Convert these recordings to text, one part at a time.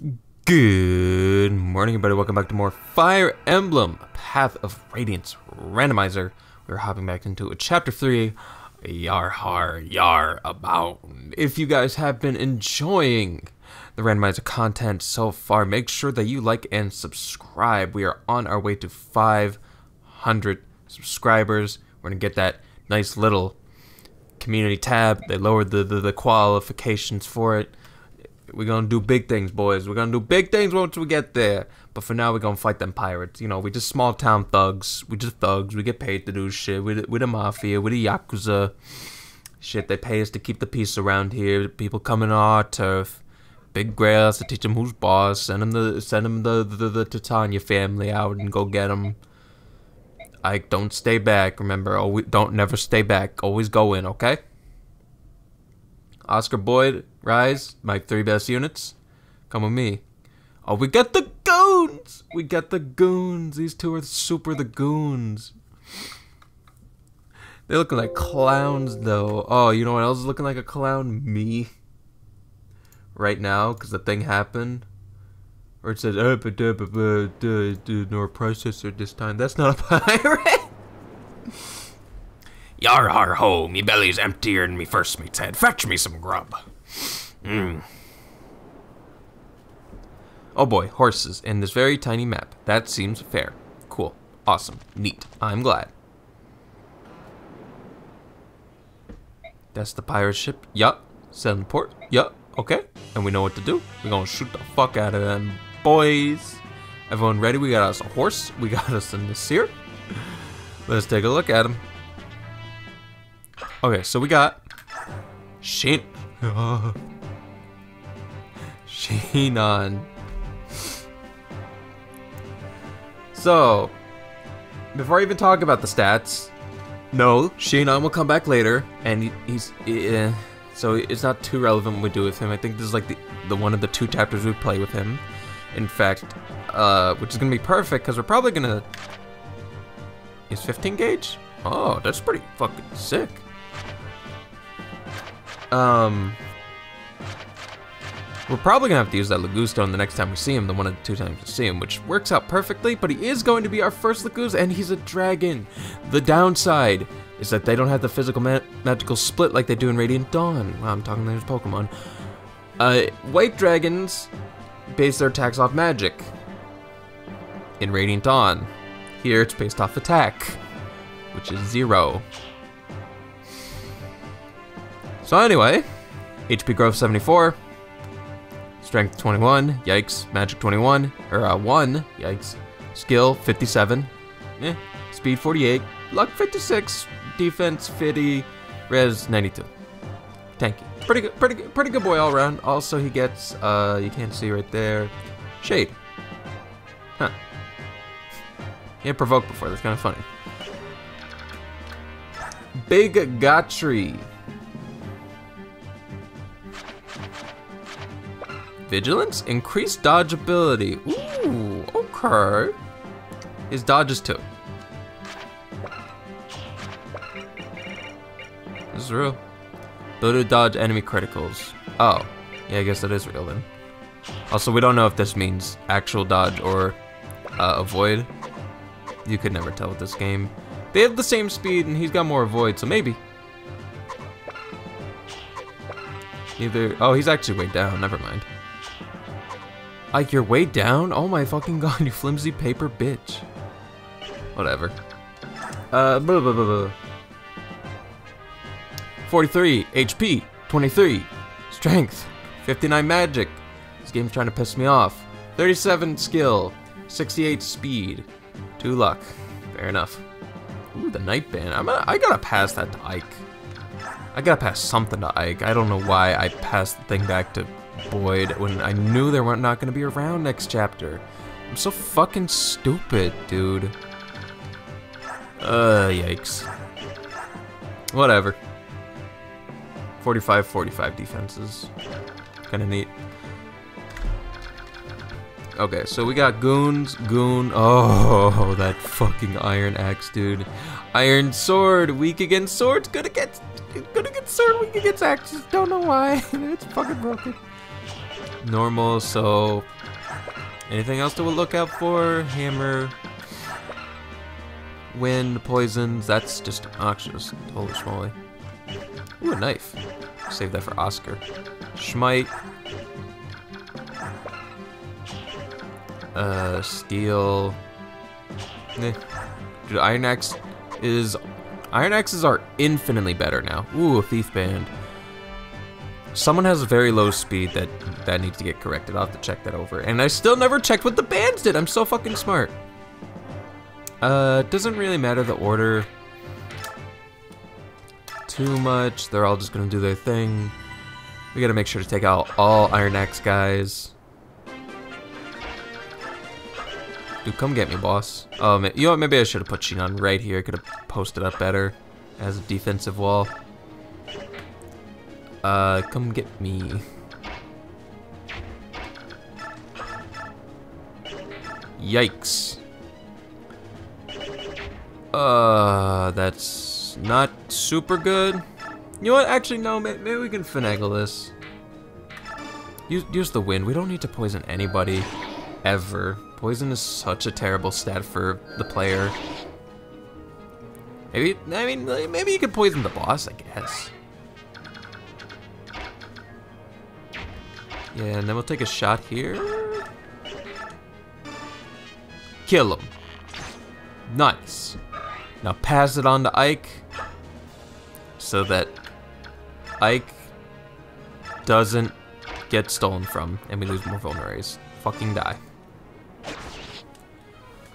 Good morning, everybody. Welcome back to more Fire Emblem Path of Radiance Randomizer. We're hopping back into a chapter 3, Yar Har Yar Abound. If you guys have been enjoying the randomizer content so far, make sure that you like and subscribe. We are on our way to 500 subscribers. We're going to get that nice little community tab. They lowered the, the, the qualifications for it. We're gonna do big things, boys. We're gonna do big things once we get there. But for now, we're gonna fight them pirates. You know, we just small town thugs. We just thugs. We get paid to do shit. We we the mafia. We're the yakuza. Shit, they pay us to keep the peace around here. People coming on our turf. Big Grails to teach them who's boss. Send them the send them the the, the Titania family out and go get them. Ike, don't stay back. Remember, always, don't never stay back. Always go in, okay? Oscar Boyd, Rhys, my three best units. Come with me. Oh, we got the goons! We got the goons. These two are super the goons. They're looking like clowns, though. Oh, you know what else is looking like a clown? Me. Right now, because the thing happened. Or it says, uh, but, uh, but, uh, uh, nor processor this time. That's not a pirate. Yar har ho, me belly's emptier than me first mate's head. Fetch me some grub. Mmm. Oh boy, horses in this very tiny map. That seems fair. Cool. Awesome. Neat. I'm glad. That's the pirate ship. Yup. Sailing port. Yup. Okay. And we know what to do. We're gonna shoot the fuck out of them boys. Everyone ready? We got us a horse. We got us a Nasir. Let's take a look at him. Okay, so we got Shin. Shinon. So, before I even talk about the stats, no, Shinon will come back later, and he, he's uh, so it's not too relevant what we do with him. I think this is like the the one of the two chapters we play with him. In fact, uh, which is gonna be perfect because we're probably gonna. Is 15 gauge? Oh, that's pretty fucking sick. Um, we're probably gonna have to use that Laguz Stone the next time we see him, the one of the two times we see him, which works out perfectly, but he is going to be our first Laguz, and he's a dragon. The downside is that they don't have the physical ma magical split like they do in Radiant Dawn. Wow, I'm talking there's Pokemon. Uh, white dragons base their attacks off magic. In Radiant Dawn. Here it's based off attack, which is zero. So anyway, HP growth 74, strength 21, yikes, magic 21, or uh, 1, yikes, skill 57, eh, speed 48, luck 56, defense 50, res 92. Tanky. Pretty good, pretty good, pretty good boy all around. Also, he gets, uh, you can't see right there, shade. Huh. He had provoked before, that's kind of funny. Big Gatrie. Vigilance? Increased dodge ability. Ooh, okay. His dodge is two. This is real. Ability to dodge enemy criticals. Oh, yeah, I guess that is real then. Also, we don't know if this means actual dodge or uh, avoid. You could never tell with this game. They have the same speed and he's got more avoid, so maybe. Either, oh, he's actually way down, never mind. Like, you're way down? Oh my fucking god, you flimsy paper bitch. Whatever. Uh, blah, blah, blah, blah. 43 HP, 23 strength, 59 magic. This game's trying to piss me off. 37 skill, 68 speed, 2 luck. Fair enough. Ooh, the knight band. I'm gonna, I gotta pass that to Ike. I gotta pass something to Ike. I don't know why I passed the thing back to Boyd when I knew they weren't not gonna be around next chapter. I'm so fucking stupid, dude. Uh, yikes. Whatever. 45, 45 defenses. Kinda neat. Okay, so we got goons, goon. Oh, that fucking iron axe, dude. Iron sword, weak against swords, good against, good against sword, weak against axes. Don't know why. it's fucking broken. Normal, so anything else to look out for? Hammer, wind, poisons, that's just obnoxious. Holy schmoly. Ooh, a knife. Save that for Oscar. Schmite. Uh, steel. Eh. Dude, Iron Axe is... Iron Axes are infinitely better now. Ooh, a Thief Band. Someone has a very low speed that that needs to get corrected. I'll have to check that over. And I still never checked what the bands did. I'm so fucking smart. Uh, doesn't really matter the order too much. They're all just gonna do their thing. We gotta make sure to take out all Iron Axe guys. Dude, come get me, boss. Oh, man. you know what? Maybe I should have put Shinon right here. I could have posted up better as a defensive wall. Uh, come get me. Yikes. Uh, that's not super good. You know what? Actually, no. Maybe we can finagle this. Use, use the wind. We don't need to poison anybody. Ever. Poison is such a terrible stat for the player. Maybe, I mean, maybe you could poison the boss, I guess. And then we'll take a shot here. Kill him. Nice. Now pass it on to Ike so that Ike doesn't get stolen from and we lose more vulneraries. Fucking die.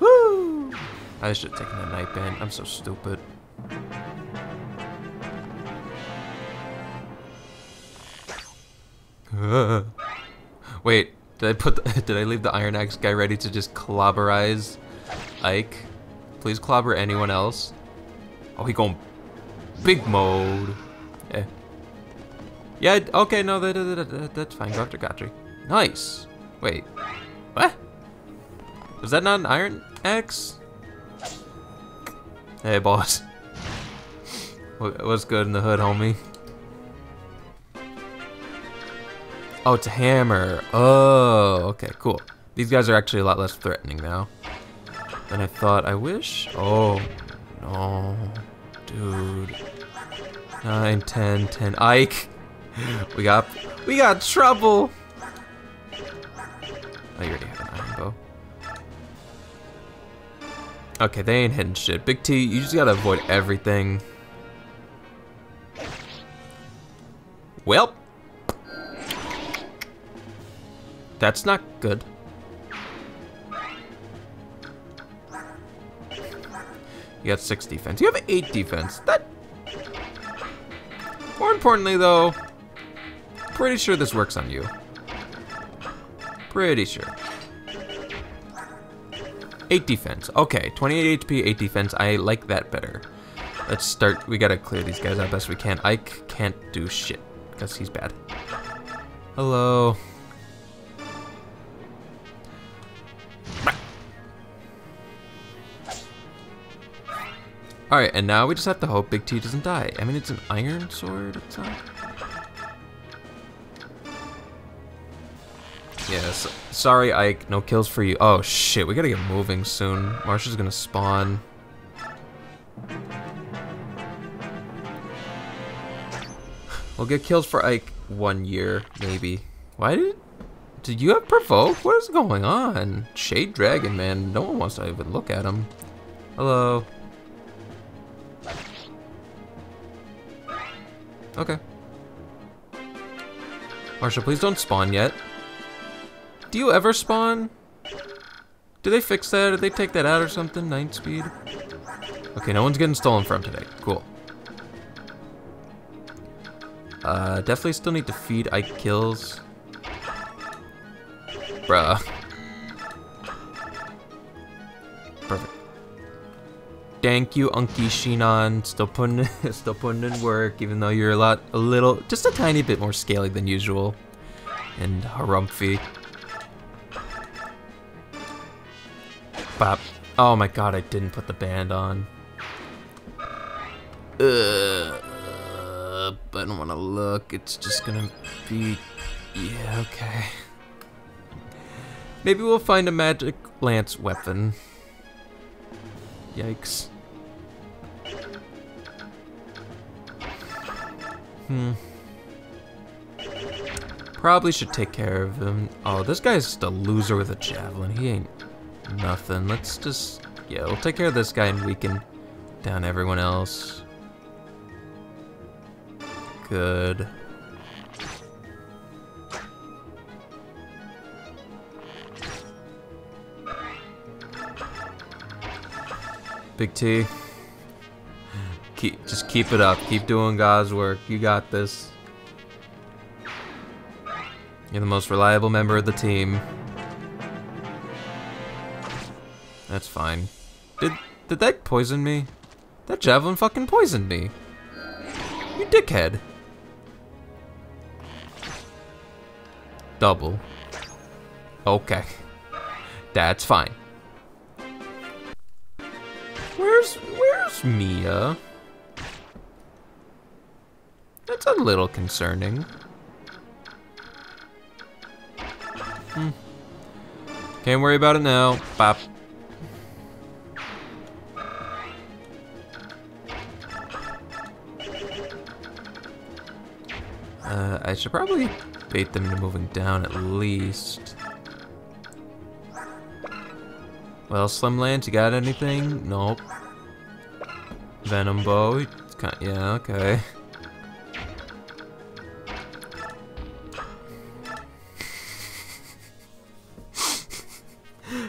Woo! I should have taken the knight band. I'm so stupid. Wait, did I put the, did I leave the Iron Axe guy ready to just clobberize Ike? Please clobber anyone else. Oh, he going big mode. Yeah. Yeah, okay, no, that, that, that, that's fine. Go after Gatrie. Nice. Wait. What? Was that not an Iron Axe? Hey, boss. What's good in the hood, homie? Oh, it's a hammer. Oh, okay, cool. These guys are actually a lot less threatening now than I thought. I wish. Oh, no. Dude. 9, 10, 10. Ike. We got, we got trouble. Oh, you already have an iron bow. Okay, they ain't hitting shit. Big T, you just gotta avoid everything. Well. That's not good. You got six defense. You have eight defense. That. More importantly, though, pretty sure this works on you. Pretty sure. Eight defense. Okay, 28 HP, eight defense. I like that better. Let's start. We gotta clear these guys out best we can. Ike can't do shit because he's bad. Hello. Alright, and now we just have to hope Big T doesn't die. I mean, it's an iron sword. It's not... Yes. Yeah, sorry, Ike. No kills for you. Oh, shit. We gotta get moving soon. Marcia's gonna spawn. We'll get kills for Ike one year, maybe. Why did... Did you have provoke? What is going on? Shade Dragon, man. No one wants to even look at him. Hello. Okay. Marcia, please don't spawn yet. Do you ever spawn? Do they fix that? Did they take that out or something? Nine speed? Okay, no one's getting stolen from today. Cool. Uh, definitely still need to feed Ike kills. Bruh. Perfect. Thank you, Unky Shinon. Still putting still putting in work, even though you're a lot, a little, just a tiny bit more scaly than usual. And Harumphy. Bop. Oh my god, I didn't put the band on. Uh, I don't want to look. It's just gonna be, yeah, okay. Maybe we'll find a magic lance weapon. Yikes. Hmm. Probably should take care of him. Oh, this guy's just a loser with a javelin. He ain't nothing. Let's just... Yeah, we'll take care of this guy and weaken down everyone else. Good. Big T. Keep, just keep it up. Keep doing God's work. You got this. You're the most reliable member of the team. That's fine. Did did that poison me? That javelin fucking poisoned me. You dickhead. Double. Okay. That's fine. Where's where's Mia? That's a little concerning. Hmm. Can't worry about it now. Bop. Uh, I should probably bait them into moving down at least. Well, Slim Lance, you got anything? Nope. Venom Bow, yeah, okay.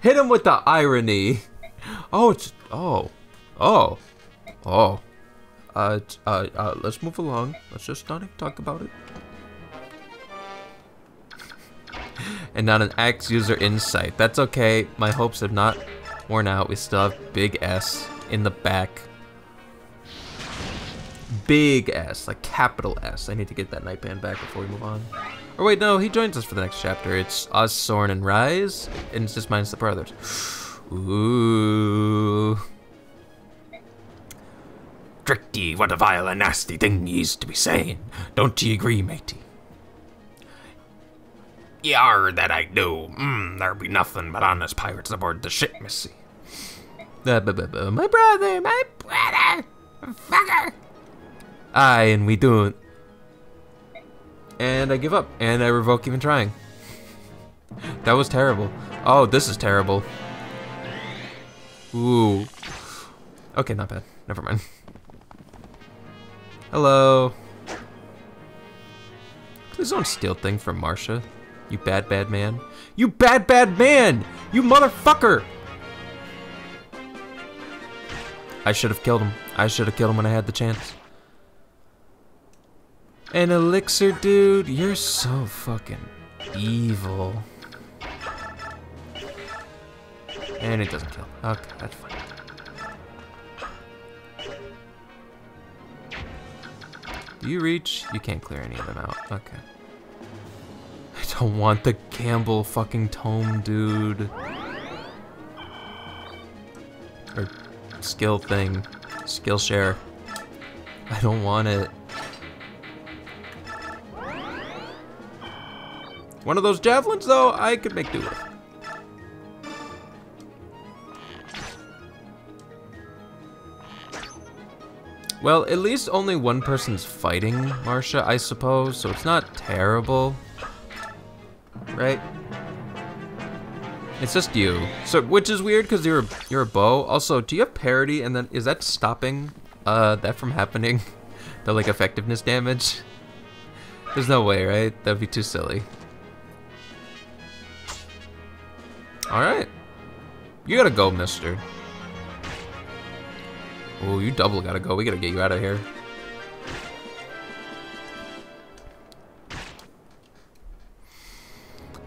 Hit him with the irony. Oh, it's oh, oh, oh. Uh, uh, uh, let's move along. Let's just not talk about it. and not an axe user insight. That's okay. My hopes have not worn out. We still have big S in the back. Big S, like capital S. I need to get that knightband back before we move on. Or wait, no, he joins us for the next chapter. It's us, Soren, and Rhys, and it's just minus the brothers. Ooh. Tricky, what a vile and nasty thing he's to be saying. Don't ye agree, matey? Ye are that I do. Mm, there be nothing but honest pirates aboard the ship, missy. Uh, bu- bu- bu- my brother, my brother, fucker. Aye, and we don't. And I give up, and I revoke even trying. That was terrible. Oh, this is terrible. Ooh. Okay, not bad. Never mind. Hello. Please don't steal things from Marcia. You bad, bad man. You bad, bad man! You motherfucker! I should have killed him. I should have killed him when I had the chance. An elixir, dude? You're so fucking evil. And it doesn't kill. Okay, that's fine. Do you reach? You can't clear any of them out. Okay. I don't want the Campbell fucking tome, dude. Or skill thing. Skillshare. I don't want it. One of those javelins, though, I could make do with. Well, at least only one person's fighting Marcia, I suppose, so it's not terrible. Right? It's just you. So, which is weird because you're you're a bow. Also, do you have parity? And then is that stopping uh that from happening? the like effectiveness damage? There's no way, right? That'd be too silly. All right, you gotta go, Mister. Oh, you double gotta go. We gotta get you out of here.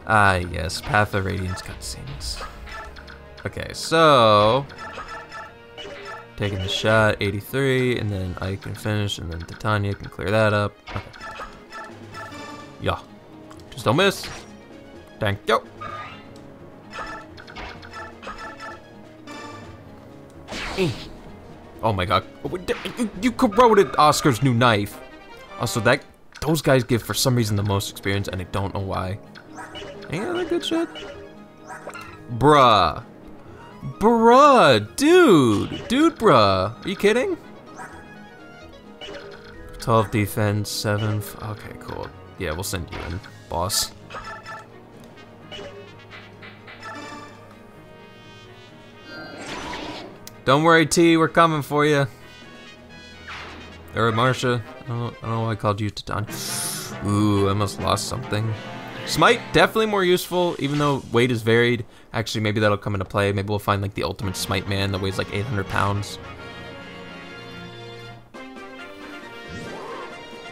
Ah, yes, Path of Radiance cutscenes. Okay, so taking the shot, 83, and then I can finish, and then Titania can clear that up. Okay. Yeah, just don't miss. Thank you. Eh. Oh my god. You, corroded Oscar's new knife. Also, that those guys give, for some reason, the most experience, and I don't know why. They're good shit. Bruh. Bruh, dude. Dude, bruh. Are you kidding? 12 defense, 7. Okay, cool. Yeah, we'll send you in, boss. Don't worry, T, we're coming for you. Or Marcia. I don't, I don't know why I called you Titan. Ooh, I must lost something. Smite, definitely more useful, even though weight is varied. Actually, maybe that'll come into play. Maybe we'll find like the ultimate Smite man that weighs like 800 pounds.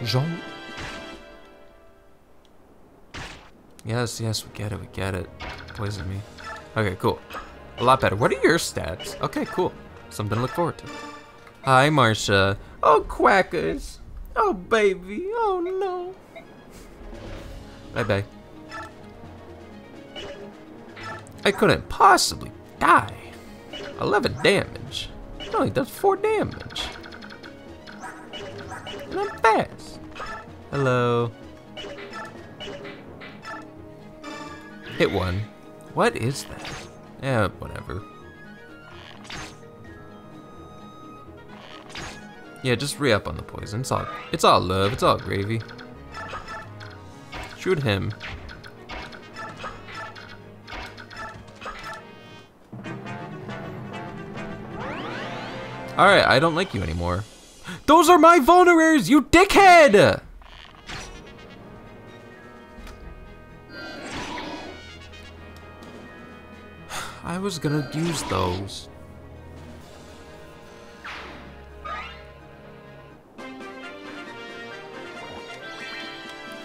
Jean. Yes, yes, we get it, we get it. Poison me. Okay, cool. A lot better. What are your stats? Okay, cool. Something to look forward to. Hi, Marcia. Oh, quackers. Oh, baby. Oh, no. Bye-bye. I couldn't possibly die. 11 damage. It only does 4 damage. And I'm fast. Hello. Hit one. What is that? Yeah, whatever. Yeah, just re-up on the poison. It's all, it's all love. It's all gravy. Shoot him. Alright, I don't like you anymore. Those are my vulneraries, you dickhead! I was gonna use those.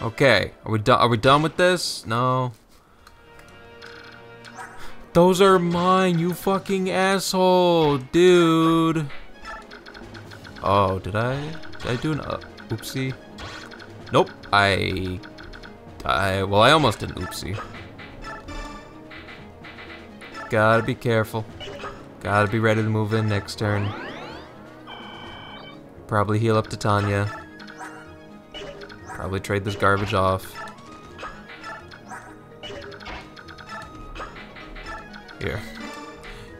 Okay, are we done? Are we done with this? No. Those are mine, you fucking asshole, dude. Oh, did I? Did I do an uh, oopsie? Nope. I. I. Well, I almost did an oopsie. Gotta be careful. Gotta be ready to move in next turn. Probably heal up to Tanya. Probably trade this garbage off. Here.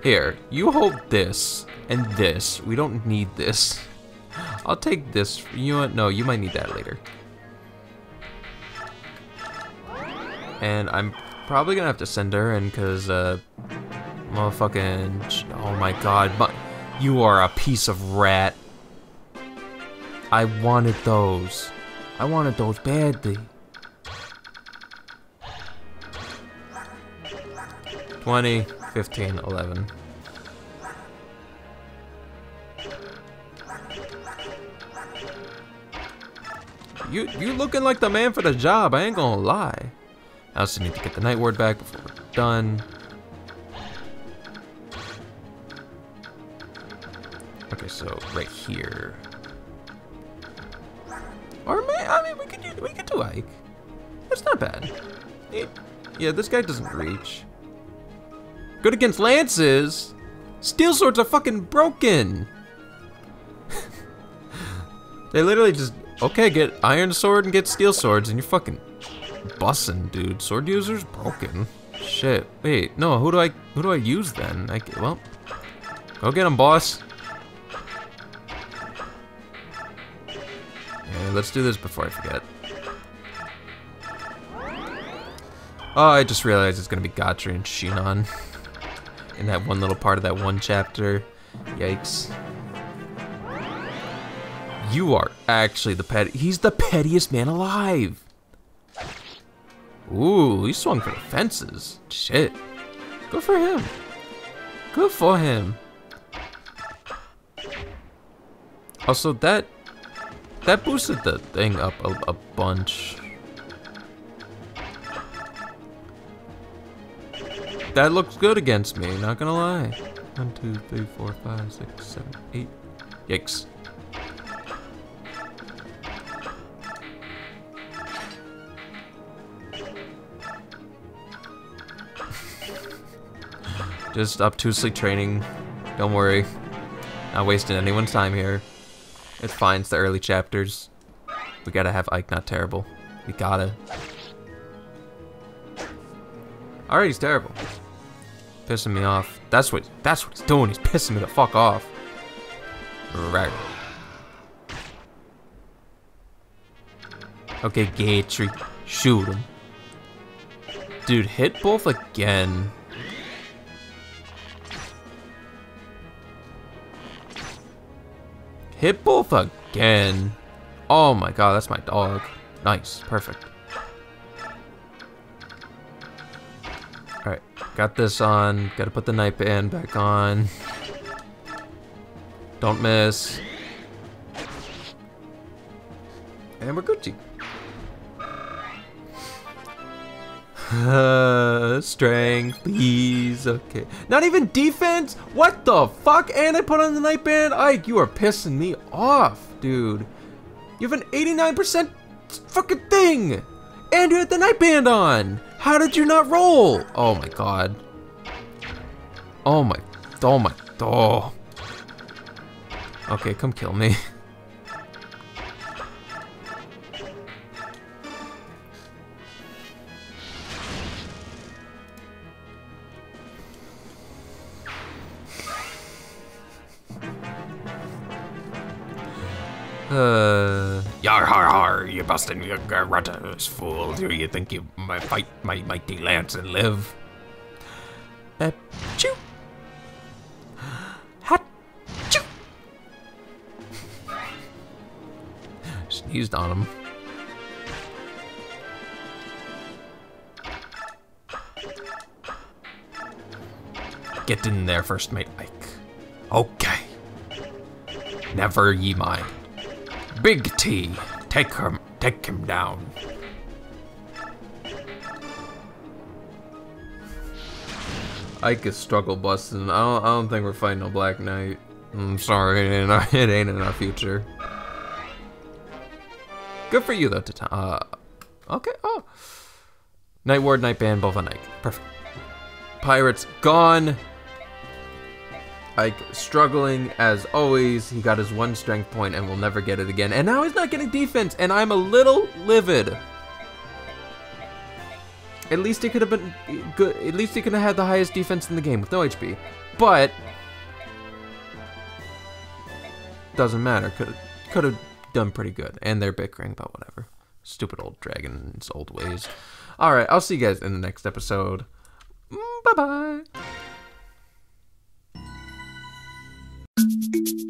Here, you hold this and this. We don't need this. I'll take this. You know what? No, you might need that later. And I'm probably gonna have to send her in because, uh, motherfucking, oh my god, but you are a piece of rat. I wanted those. I wanted those badly. 20, 15, 11. You you looking like the man for the job, I ain't gonna lie. I also need to get the knight ward back before we're done. So right here. Or may, I mean we could do we could do Ike. That's not bad. It, yeah, this guy doesn't reach. Good against lances. Steel swords are fucking broken. they literally just okay, get iron sword and get steel swords, and you're fucking bussin', dude. Sword users broken. Shit. Wait, no. Who do I who do I use then? I well, go get him, boss. Let's do this before I forget. Oh, I just realized it's gonna be Gatrie and Shinon in that one little part of that one chapter. Yikes. You are actually the pet. He's the pettiest man alive. Ooh, he swung for the fences. Shit. Good for him. Good for him. Also, that that boosted the thing up a, a bunch. That looks good against me, not gonna lie. One, two, three, four, five, six, seven, eight. Yikes. Just obtusely training. Don't worry. Not wasting anyone's time here. It's finds the early chapters. We gotta have Ike not terrible. We gotta. Alright, he's terrible. Pissing me off. That's what that's what he's doing. He's pissing me the fuck off. Right. Okay, Gatrie. Shoot him. Dude, hit both again. Hit both again. Oh my god, that's my dog. Nice, perfect. Alright, got this on. Gotta put the knight band back on. Don't miss. And we're Gucci. Uh, strength, please. Okay. Not even defense? What the fuck? And I put on the knight band? Ike, you are pissing me off, dude. You have an 89% fucking thing! And you had the knight band on! How did you not roll? Oh my god. Oh my, oh my, oh. Okay, come kill me. Uh, Yar har har, you busted your garrotters fool. Do you think you might fight my mighty lance and live? achoo. Achoo. Sneezed on him. Get in there first, mate Ike. Okay. Never ye mind. Big T, take him, take him down. Ike is struggle busting. I don't, I don't think we're fighting a Black Knight. I'm sorry, it ain't, our, it ain't in our future. Good for you though, Titan. Uh, okay. Oh, Knight Ward, Knight Band, both on Ike. Perfect. Pirates gone. Ike struggling as always. He got his one strength point and will never get it again. And now he's not getting defense, and I'm a little livid. At least he could have been eh, good. At least he could have had the highest defense in the game with no HP. But doesn't matter. Could could have done pretty good. And they're bickering about whatever. Stupid old dragon's old ways. All right, I'll see you guys in the next episode. Mm, bye bye. Thank